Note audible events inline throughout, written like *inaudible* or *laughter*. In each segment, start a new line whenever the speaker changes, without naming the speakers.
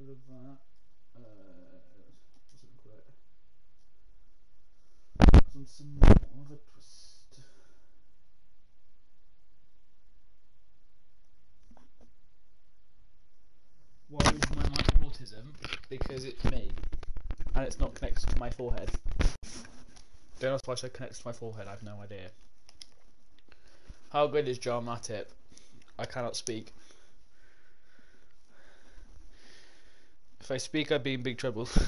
rid of that. Uh, doesn't quit. And some more of a twist. Why is my mic autism? Because it's me. And it's not connected to my forehead. Don't ask why it connects to my forehead, I have no idea. How good is Joel Matip? I cannot speak. If I speak, I'd be in big trouble. *laughs*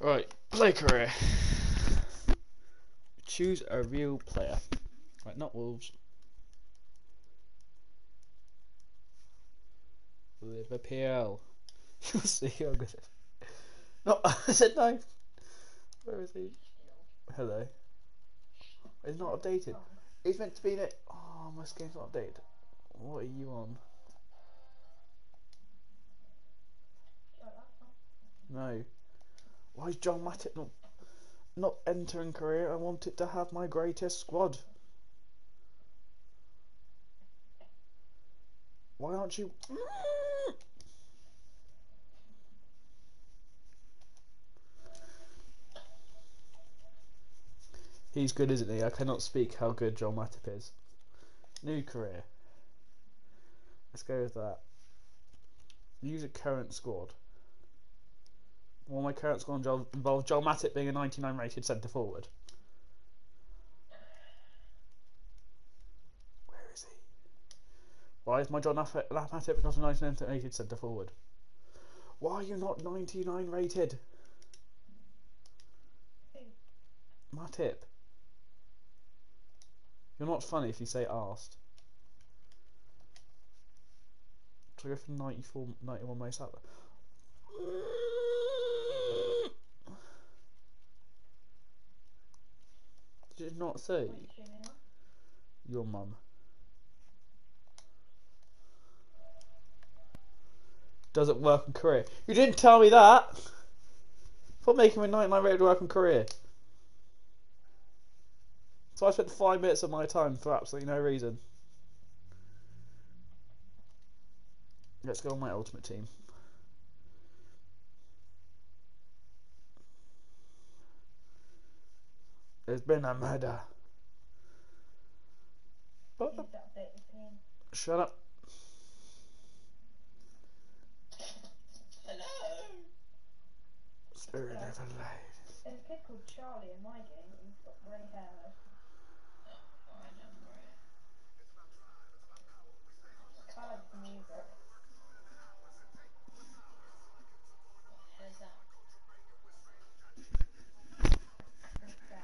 right, play career. Choose a real player. Right, not Wolves. Liverpool. You'll see how good. No, *laughs* I said no. Where is he? Hello. It's not updated. It's meant to be in it. Oh, my game's not updated. What are you on? No. Why is Joel Matip not not entering career? I want it to have my greatest squad. Why aren't you? He's good, isn't he? I cannot speak how good Joel Matip is. New career. Let's go with that. Use a current squad. Well, my current squad involve- involves Joel Matip being a 99 rated centre forward. Where is he? Why is my Joel Matip not a 99 rated centre forward? Why are you not 99 rated? Matip. You're not funny if you say asked. Try to go for 94, 91 most out there. Did it not say your mum? Does it work on career? You didn't tell me that! For making me 99 rated work on career. So I spent five minutes of my time for absolutely no reason. Let's go on my ultimate team. There's been a murder. But, shut up.
Hello.
Spirit never lied.
There's a kid called Charlie in my game, he's got grey hair.
Oh, I remember it.
I like the music.
Where's that?
It's Dash.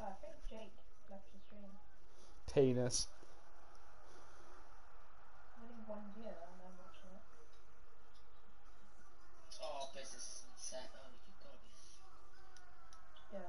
Oh, I think Jake left the stream.
Penis.
Only one year and I'm watching it.
Oh, business sunset. *laughs* Oh, you gotta be
Yeah,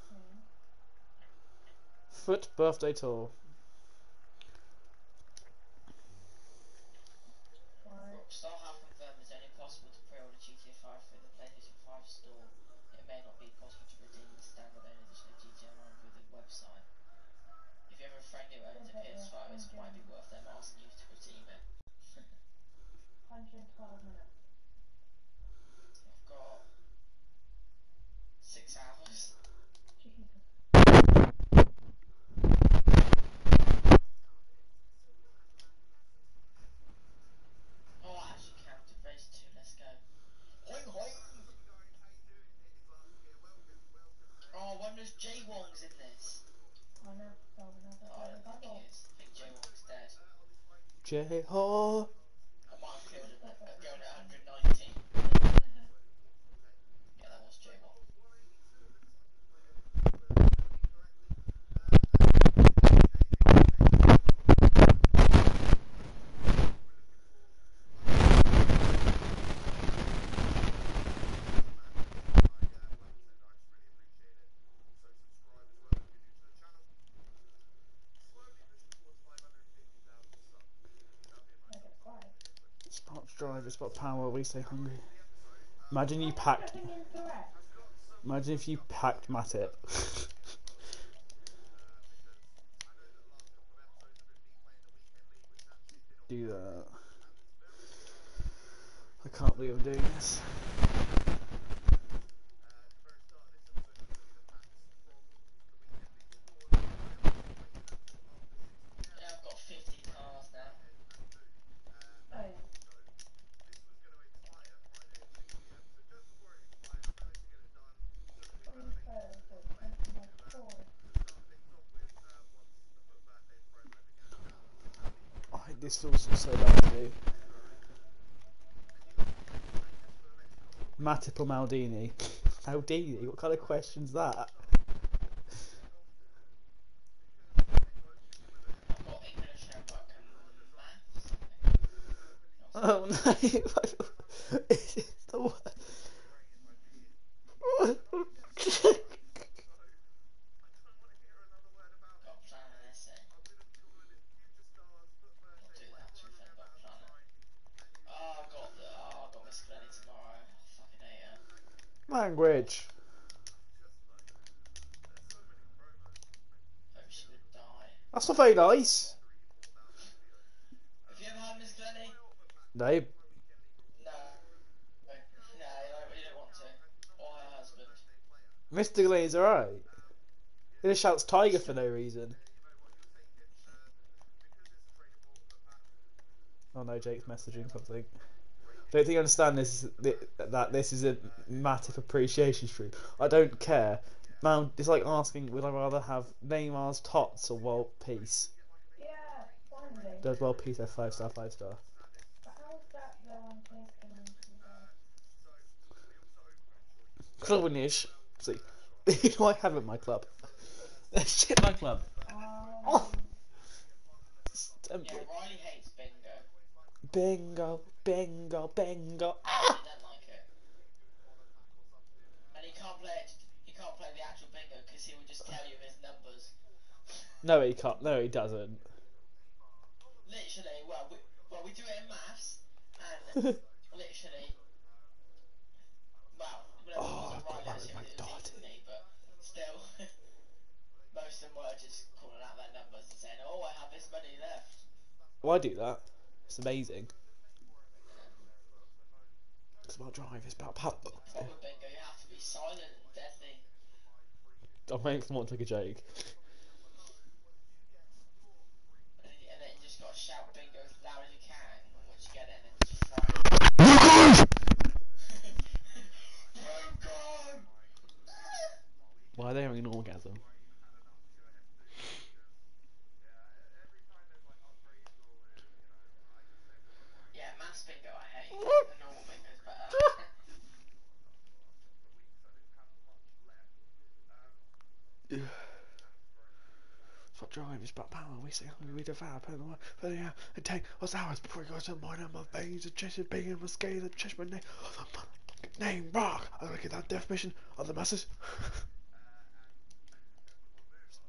Foot birthday tour.
Right.
Rockstar have confirmed it's only possible to pre-order GTA 5 through the PlayStation 5 store. It may not be possible to redeem the standalone edition of GTA Online through the website. If you have a friend who owns a
Okay, yeah,
PS5, it
okay.
might be worth them asking you to redeem it.
112 minutes.
I've got six hours.
Jesus.
Oh, I actually counted race two. Let's go. Oing, oing. Oh, I wonder if Jay Wong's in this.
I know, solve another
Oh, I don't think
puzzle.
he is. I think Jay Wong's dead.
J Ho.
I might have killed him at, at going at 190. yeah, that was Jay Wong.
I get five.
Sports drive, it's got power, we stay hungry. Imagine you packed imagine if you packed Matt. Matip. *laughs* Do that. I can't believe I'm doing this.
Yeah, I've got 50 cars now.
Oh yeah. Three photos, so twenty by four.
Oh, this feels so bad to do. Matip or Maldini? Maldini? What kind of question's that?
Oh, *laughs* I've got *laughs* English homework and maths. I think. Not
Oh no! it's the worst.
Got a plan and essay. I'll do that too if I've got a plan. Oh, I've got the, oh, I've got Miss Glenny tomorrow. I fucking hate her.
Language.
Hope she would die.
That's not very nice.
Have you ever had Miss Glenny?
No.
No. No, you don't want to. Or her husband.
Mr. Glen's alright. He just shouts tiger for no reason. Oh no, Jake's messaging something. Don't think you understand this that this is a Matip appreciation stream. I don't care. Man, it's like asking would I rather have Neymar's tots or World Peace?
Yeah, finally.
Does World Peace have five star, five star?
But how's that though on PlayStation?
Club Nish. See, *laughs* you know I have at my club. *laughs* Shit, my club.
Um,
Um,
Yeah, Riley hates bingo.
Bingo, bingo, bingo.
He doesn't like it. And he can't play it,
No, he can't. No, he doesn't.
Literally, well, we, well, we do it in maths, and *laughs* literally, well,
Oh, I've got
wasn't
that
Riley,
with my
it was
daughter.
easy for me, but still, *laughs* most of them were just calling out their numbers and saying, oh, I have this money left.
Why do that? It's amazing. It's about drive. It's about.
Proper bingo, you have to be silent and deadly.
I'm oh, making someone take a joke.
Why are they having an orgasm? Yeah, mass bingo I
hate. the normal *laughs* bingo's better. So
drive
is but uh, *sighs* power, we say hungry, we devour, put on for the hour, and take us hours before we go to mine and my veins, and chest is being and my skin and chest my name, oh, name, rock, I look at that definition of the masses. *laughs*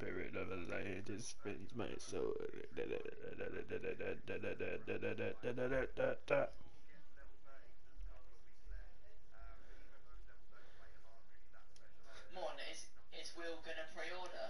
spirit of a lion just spins my soul.
Morn, is, is Will gonna pre-order?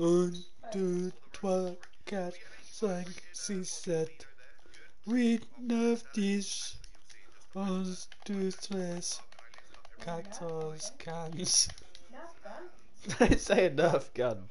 Un, cat, trois, quatre, cinq, six, sept. Huit, neuf, dix. Onze, deux, treize. Quatorze, quinze. Did say enough, gun?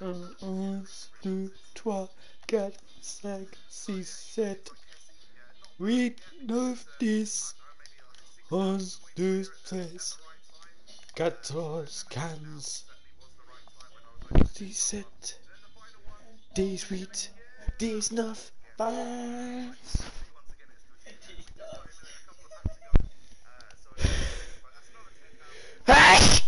1, 2, 3, 4, 5, six, sept, huit, neuf, dix, onze, douze, treize, quatorze, quinze,
13, 14, 15,
17, 18, 19, 20.
Hey!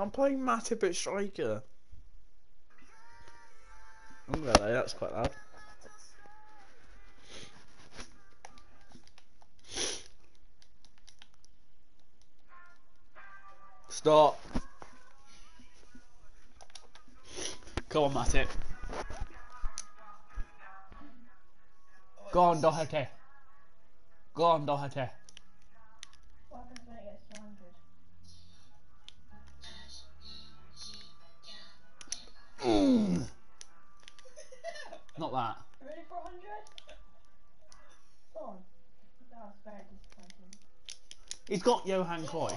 I'm playing Matip at striker. I'm glad I, that's quite loud. Stop. Come on, Matip. Go on, Doherty. Go on, Doherty.
Mm.
Not that.
Ready for 100?
He's got Johan Cruyff.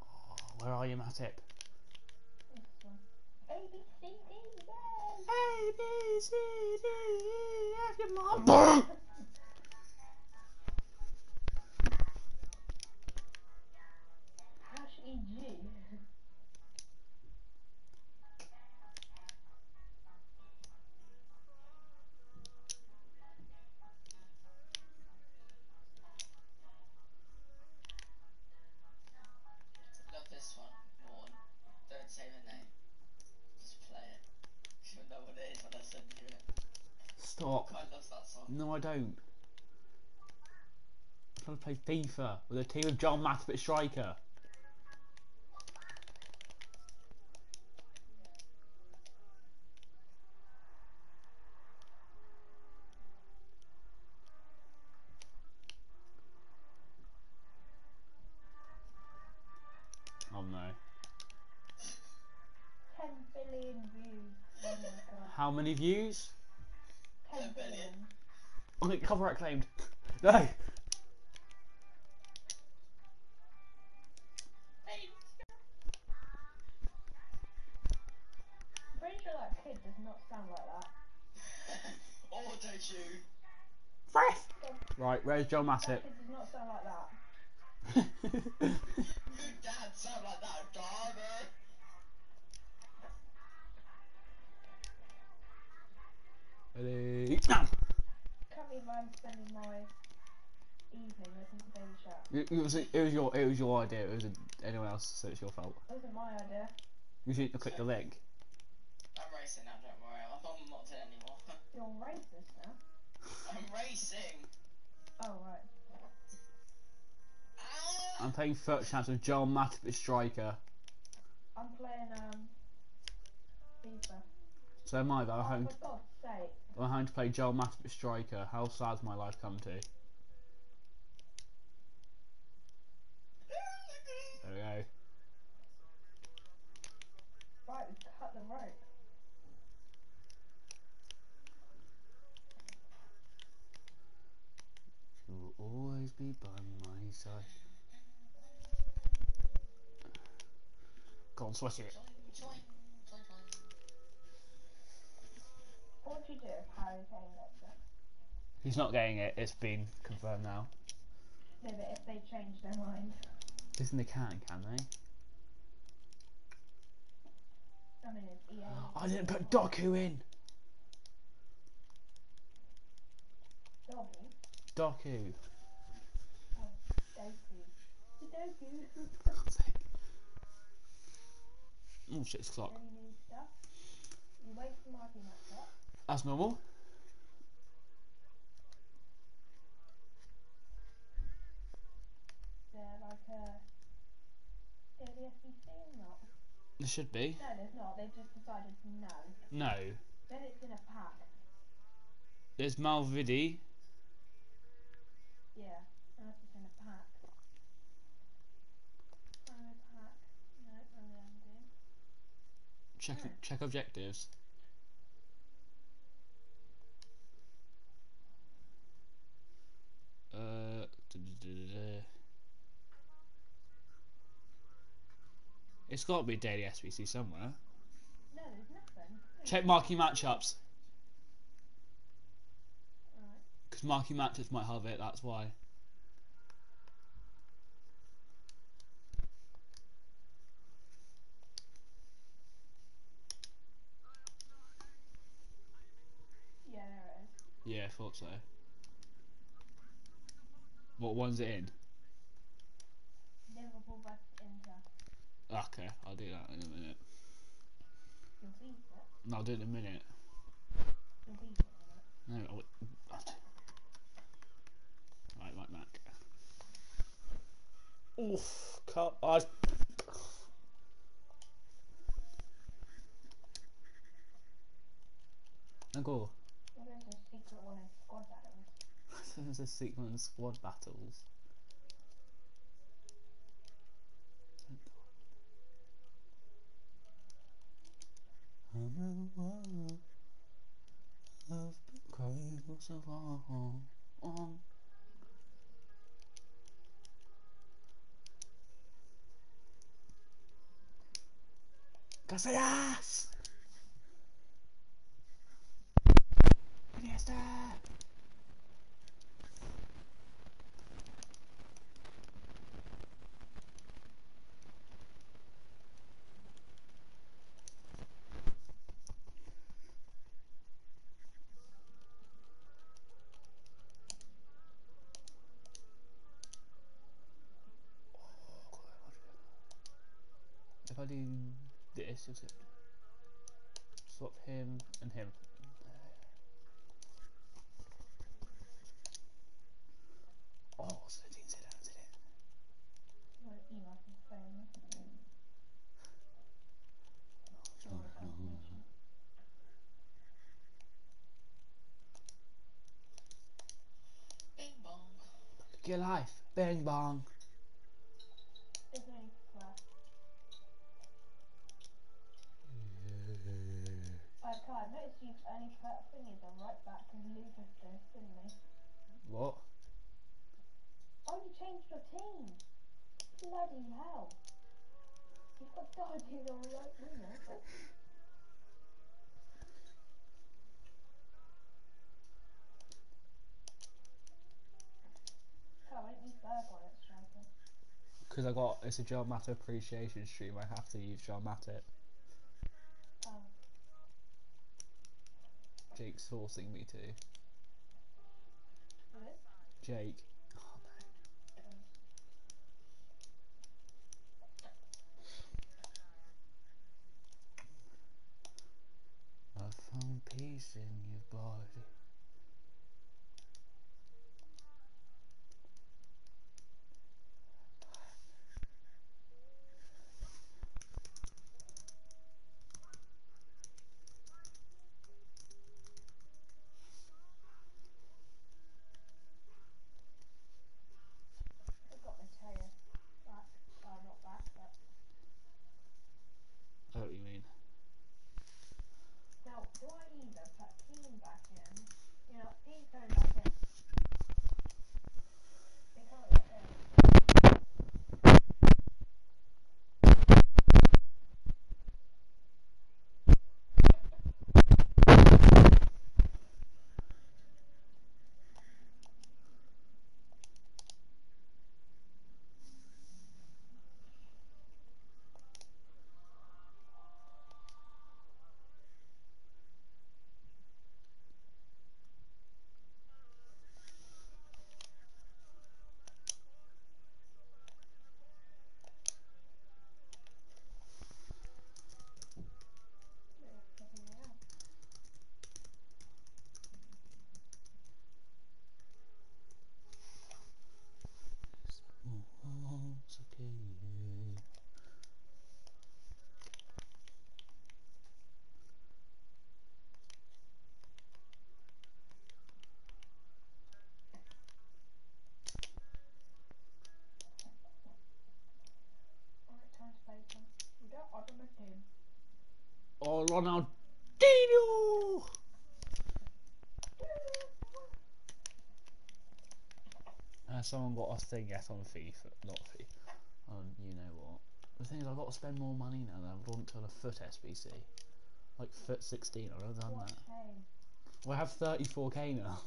Oh,
where are you, Matip?
A, B, C, D,
your mom! *laughs* don't. I'm trying to play FIFA with a team of John Matipit striker. Oh no.
10 billion views. Oh.
How many views?
Auto tune.
Fresh! Right, where's Matip?
kid does not sound like that.
Good dad sound like that, Darby.
Ready?
Can't I'm spending my evening listening to Baby Shark.
It, it was it was your it was your idea. It wasn't anyone else, so it's your fault.
That wasn't my idea.
You should click the link.
I'm racing now, don't worry. I'm not modded anymore. *laughs*
You're racist now.
I'm racing.
Oh, right.
Ah!
I'm playing first chance with Joel Matip striker.
I'm playing, um, FIFA.
So am I. though. I'm
Oh,
having,
for God's sake.
I'm having to play Joel Matip striker. How sad's my life come to? There we go.
Right, we cut the rope.
You will always be by my side. Go on, sweat it.
What would you do if Harry Kane gets it?
He's not getting it. It's been confirmed now.
No, but if they change their mind.
Listen, they can, can they?
I mean, it's EA. *gasps*
I didn't put Doku in.
Dobby.
Doku.
Oh, Doku. Doku.
God's sake. Oh shit, it's clock.
You wait for Marky
That's normal.
They're like a daily SBC or not?
There should be.
No, there's not. They've just decided no.
No.
Then it's in a pack.
There's Malvidi.
Yeah, unless it's in a pack. Promo pack. No, ending.
Check
Hmm.
check objectives. Uh. It's got to be daily SBC somewhere.
No, there's nothing.
Check marquee matchups, because marquee matchups might have it. That's why.
Yeah, there it is.
Yeah, I thought so. What one's it in?
Liverpool versus Inter.
Okay, I'll do that in a minute.
You'll beat it.
No, I'll do it in a minute.
You'll beat it. in a minute.
No, I'll? Right, right, Mac. Oof, cut. I. Uncle,
We're going to in squad battles.
there's a sequence squad battles. including the SEO set. Swap him and him. Oh, 13 said that, did
it? Well, email Get life. Bang bang. You've only put thingies on right back and Lucas did, didn't he?
What?
Oh, you changed your team! Bloody hell! You've got Darby on right winger. Kai, why don't you third one at?
Because I got it's a John Matter appreciation stream. I have to use John Matter.
Oh,
Jake's forcing me to.
really?
Jake. Oh no.
Um,
I found peace in your body.
I've got Mateo back. Oh, not back, but
I know what you mean.
Now, do I either put Keane back in? You know, Keane's going back in. They can't get in. They're fucking it out.
Oh, it's okay.
Alright, time to play some. We don't want them team.
Oh, Ronaldinho! Uh, someone got a thing yet on FIFA, not FIFA, on you know what. The thing is, I've got to spend more money now than I would on a foot SBC. Like foot 16, I've never done that. Well, I have 34k now.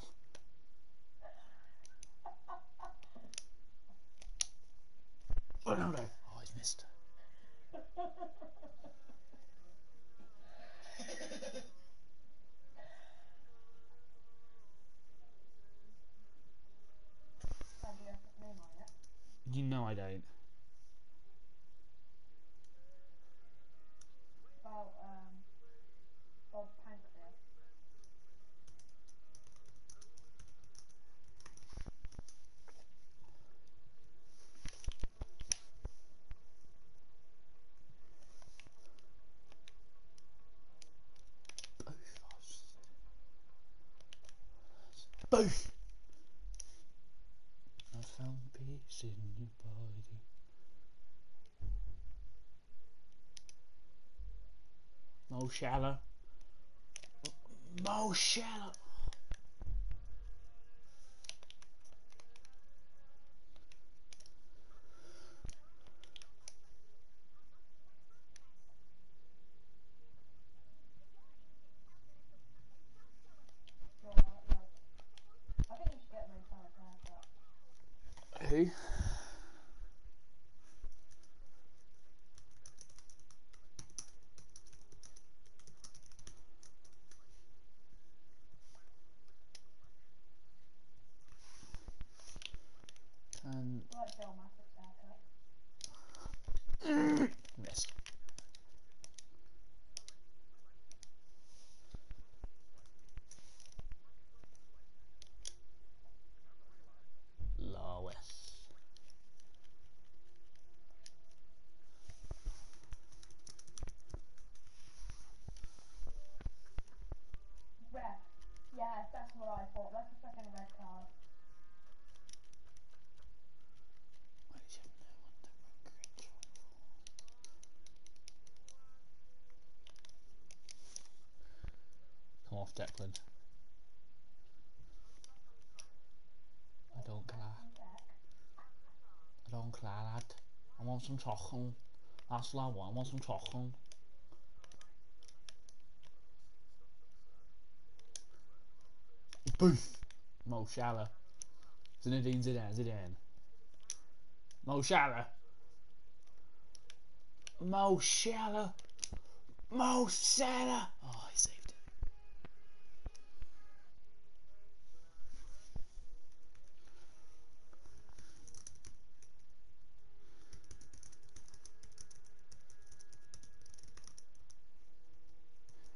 Ronaldo! Oh, he's missed.
Find your name on it.
You know I don't.
About, um, Bob Pankville.
Both. I found peace in your body. Mo Salah. Mo.
That's what I thought. That's the second red card.
Come off, Declan. I don't care. I don't care, lad. I want some chocolate. That's all I want. I want some chocolate. Boof! Mo Salah. Zinedine Zidane. Zidane. Mo Salah. Mo Salah. Mo Salah. Oh, he saved it.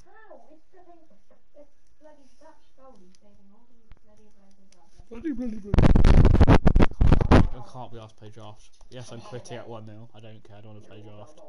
How? It's bloody, it's bloody Dutch goalie saving all these bloody players out there.
Bloody, bloody, bloody. I can't be asked to play draft. Yes, I'm quitting at 1 0. I don't care. I don't want to play draft.